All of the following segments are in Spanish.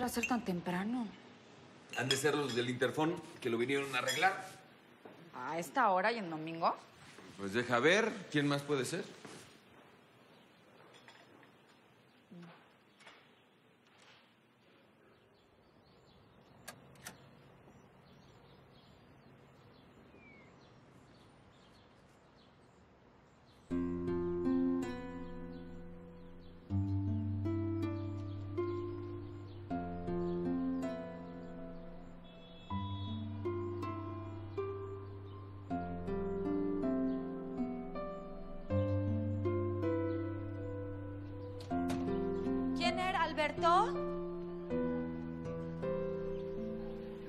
podrá ser tan temprano? Han de ser los del Interfón que lo vinieron a arreglar. ¿A esta hora y en domingo? Pues deja ver, ¿quién más puede ser? Alberto?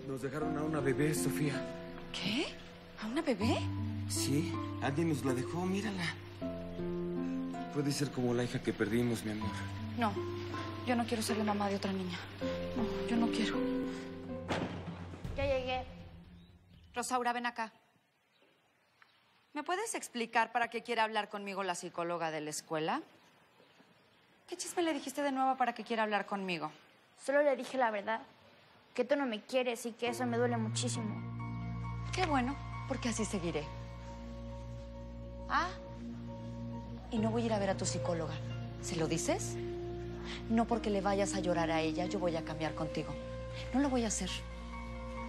Nos dejaron a una bebé, Sofía. ¿Qué? ¿A una bebé? Sí, alguien nos la dejó, mírala. Puede ser como la hija que perdimos, mi amor. No, yo no quiero ser la mamá de otra niña. No, yo no quiero. Ya llegué. Rosaura, ven acá. ¿Me puedes explicar para qué quiere hablar conmigo la psicóloga de la escuela? ¿Qué chisme le dijiste de nuevo para que quiera hablar conmigo? Solo le dije la verdad. Que tú no me quieres y que eso me duele muchísimo. Qué bueno, porque así seguiré. Ah, y no voy a ir a ver a tu psicóloga. ¿Se lo dices? No porque le vayas a llorar a ella, yo voy a cambiar contigo. No lo voy a hacer.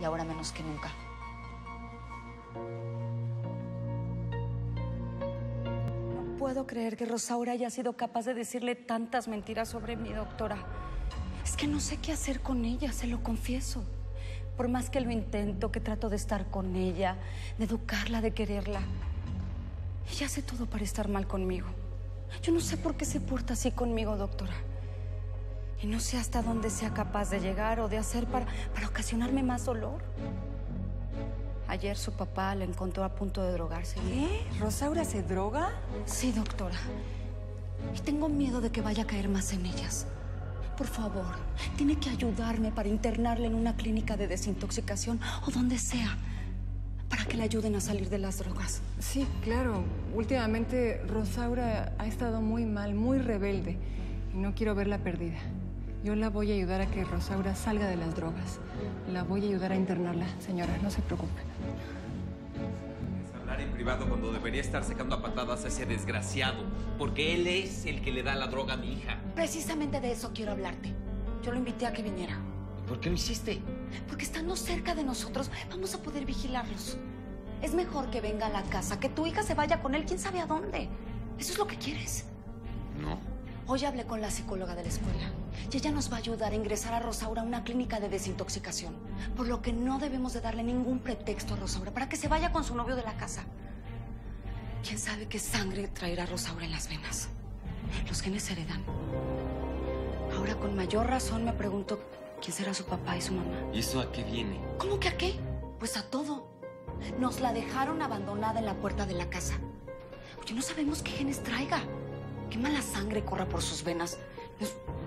Y ahora menos que nunca. Puedo creer que Rosaura haya sido capaz de decirle tantas mentiras sobre mi doctora. Es que no sé qué hacer con ella, se lo confieso. Por más que lo intento, que trato de estar con ella, de educarla, de quererla. Ella hace todo para estar mal conmigo. Yo no sé por qué se porta así conmigo, doctora. Y no sé hasta dónde sea capaz de llegar o de hacer para, para ocasionarme más dolor. Ayer su papá la encontró a punto de drogarse. ¿Qué? ¿Rosaura se droga? Sí, doctora. Y tengo miedo de que vaya a caer más en ellas. Por favor, tiene que ayudarme para internarla en una clínica de desintoxicación o donde sea, para que le ayuden a salir de las drogas. Sí, claro. Últimamente Rosaura ha estado muy mal, muy rebelde. Y no quiero verla perdida. Yo la voy a ayudar a que Rosaura salga de las drogas. La voy a ayudar a internarla, señora, no se preocupe. Hablar en privado cuando debería estar secando a patadas a ese desgraciado. Porque él es el que le da la droga a mi hija. Precisamente de eso quiero hablarte. Yo lo invité a que viniera. ¿Por qué lo hiciste? Porque estando cerca de nosotros, vamos a poder vigilarlos. Es mejor que venga a la casa, que tu hija se vaya con él, quién sabe a dónde. ¿Eso es lo que quieres? No. Hoy hablé con la psicóloga de la escuela y ella nos va a ayudar a ingresar a Rosaura a una clínica de desintoxicación. Por lo que no debemos de darle ningún pretexto a Rosaura para que se vaya con su novio de la casa. ¿Quién sabe qué sangre traerá Rosaura en las venas? Los genes se heredan. Ahora con mayor razón me pregunto quién será su papá y su mamá. ¿Y eso a qué viene? ¿Cómo que a qué? Pues a todo. Nos la dejaron abandonada en la puerta de la casa. Oye, no sabemos qué genes traiga. Qué mala sangre corra por sus venas.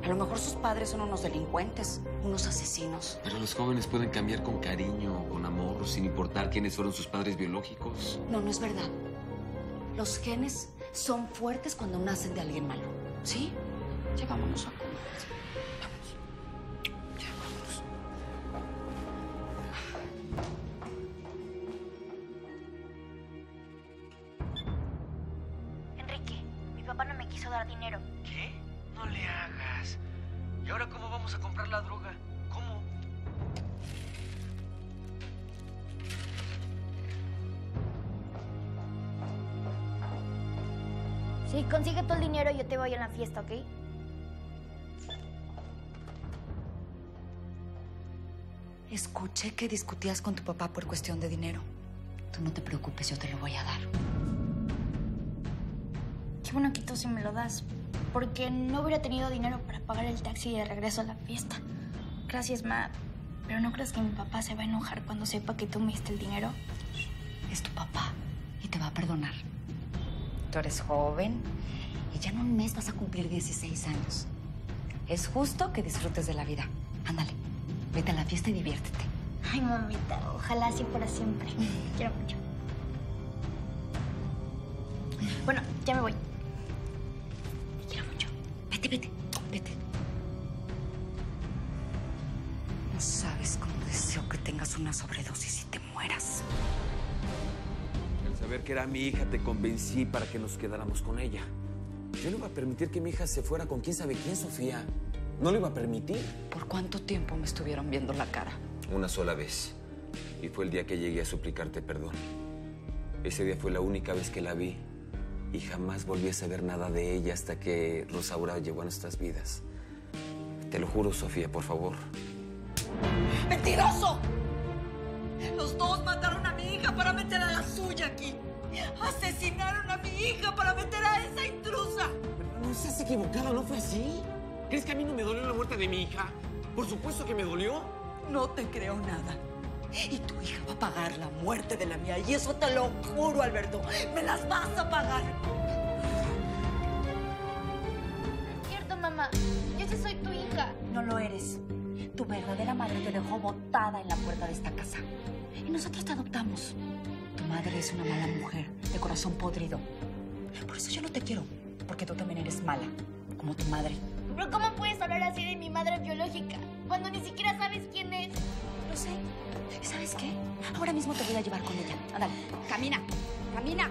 A lo mejor sus padres son unos delincuentes, unos asesinos. Pero los jóvenes pueden cambiar con cariño, con amor, sin importar quiénes fueron sus padres biológicos. No, no es verdad. Los genes son fuertes cuando nacen de alguien malo. ¿Sí? Ya vámonos a comer. Vamos. Ya vámonos. Enrique, mi papá no me quiso dar dinero. ¿Qué? No le hagas. ¿Y ahora cómo vamos a comprar la droga? ¿Cómo? Sí, consigue todo el dinero y yo te voy a la fiesta, ¿ok? Escuché que discutías con tu papá por cuestión de dinero. Tú no te preocupes, yo te lo voy a dar. Qué bueno que tú sí me lo das. Porque no hubiera tenido dinero para pagar el taxi de regreso a la fiesta. Gracias, Ma. Pero ¿no crees que mi papá se va a enojar cuando sepa que tú me diste el dinero? Es tu papá y te va a perdonar. Tú eres joven y ya en un mes vas a cumplir 16 años. Es justo que disfrutes de la vida. Ándale, vete a la fiesta y diviértete. Ay, mamita, ojalá así para siempre. Te quiero mucho. Bueno, ya me voy. Vete, vete, vete. deseo que tengas una sobredosis y te mueras. Al saber que era mi hija, te convencí para que nos quedáramos con ella. Yo no iba a permitir que mi hija se fuera con quién sabe quién, Sofía. No lo iba a permitir. ¿Por cuánto tiempo me estuvieron viendo la cara? Una sola vez. Y fue el día que llegué a suplicarte perdón. Ese día fue la única vez que la vi. Y jamás volví a saber nada de ella hasta que Rosaura llegó a nuestras vidas. Te lo juro, Sofía, por favor. ¡Mentiroso! Los dos mataron a mi hija para meter a la suya aquí. Asesinaron a mi hija para meter a esa intrusa. No seas equivocada, ¿no fue así? ¿Crees que a mí no me dolió la muerte de mi hija? Por supuesto que me dolió. No te creo nada. Y tu hija va a pagar la muerte de la mía. Y eso te lo juro, Alberto. Me las vas a pagar. Cierto, mamá. Yo sí soy tu hija. No lo eres. Tu verdadera madre te dejó botada en la puerta de esta casa. Y nosotros te adoptamos. Tu madre es una mala mujer, de corazón podrido. Por eso yo no te quiero. Porque tú también eres mala, como tu madre. Pero ¿cómo puedes hablar así de mi madre biológica cuando ni siquiera sabes quién es? Lo sé. ¿Y sabes qué? Ahora mismo te voy a llevar con ella. Ándale, camina, camina.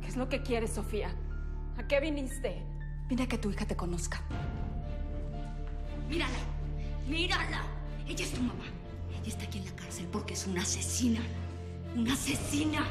¿Qué es lo que quieres, Sofía? ¿A qué viniste? Vine a que tu hija te conozca. Mírala, mírala. Ella es tu mamá. Ella está aquí en la cárcel porque es una asesina. Una asesina.